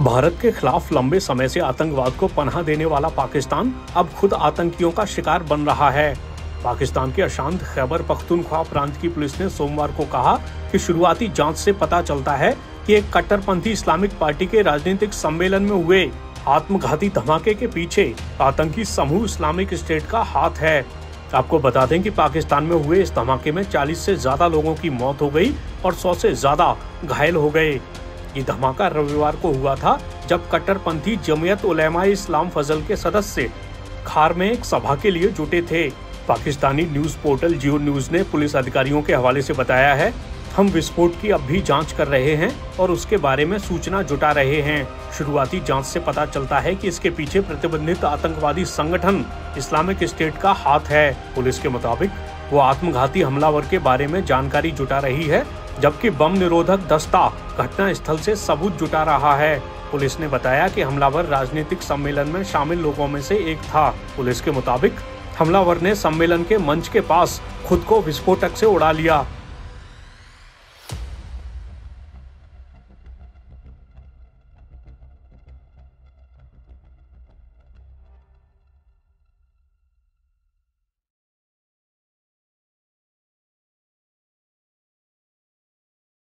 भारत के खिलाफ लंबे समय से आतंकवाद को पनाह देने वाला पाकिस्तान अब खुद आतंकियों का शिकार बन रहा है। पाकिस्तान के अशांत खैबर पख्तूनख्वा प्रांत की पुलिस ने सोमवार को कहा कि शुरुआती जाँच से पता चलता है कि एक कट्टरपंथी इस्लामिक पार्टी के राजनीतिक सम्मेलन में हुए आत्मघाती धमाके के पीछे आतंकी समूह इस्लामिक स्टेट का हाथ है। आपको बता दें कि पाकिस्तान में हुए इस धमाके में 40 से ज़्यादा लोगों की मौत हो गई और 100 से ज़्यादा घायल हो गए। ये धमाका रविवार को हुआ था, जब कट्टरपंथी जमियत उलेमा इस्लाम फजल के सदस्य खार में एक सभा के लिए जुटे थे। Pakistani news portal Geo news ने पुलिस अधिकारियों के हवाले से बताया है, हम विस्फोट की अब भी जाँच कर रहे हैं और उसके बारे में सूचना जुटा रहे हैं। शुरुआती जाँच से पता चलता है कि इसके पीछे प्रतिबंधित आतंकवादी संगठन इस्लामिक स्टेट का हाथ है। पुलिस के मुताबिक वो आत्मघाती हमलावर के बारे में जानकारी जुटा रही है, जबकि बम निरोधक दस्ता घटना स्थल से सबूत जुटा रहा है। पुलिस ने बताया कि हमलावर राजनीतिक सम्मेलन में शामिल लोगों में से एक था। पुलिस के मुताबिक, हमलावर ने सम्मेलन के मंच के पास खुद को विस्फोटक से उड़ा लिया।